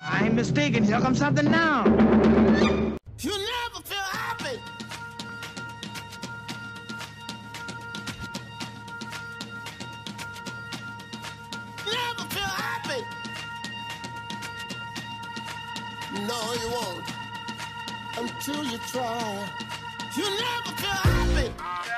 I ain't mistaken. Here comes something now. You never feel happy. Never feel happy. No, you won't. Until you try. You never feel happy.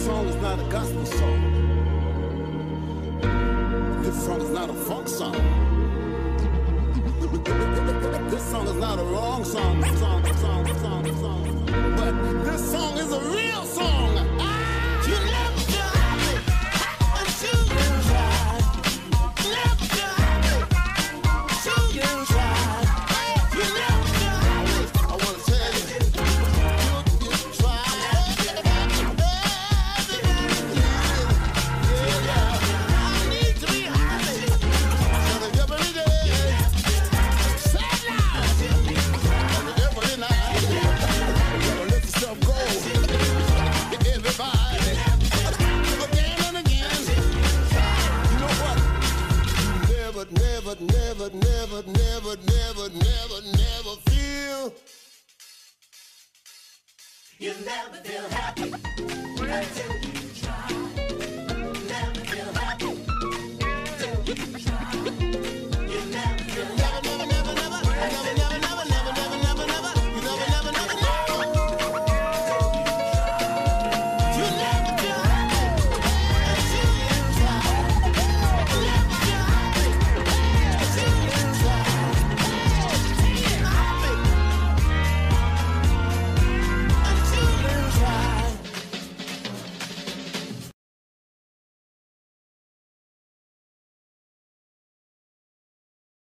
song is not a gospel song. This song is not a funk song. this song is not a wrong song, song, song, song, song. But this song never, never, never, never feel. You never feel happy until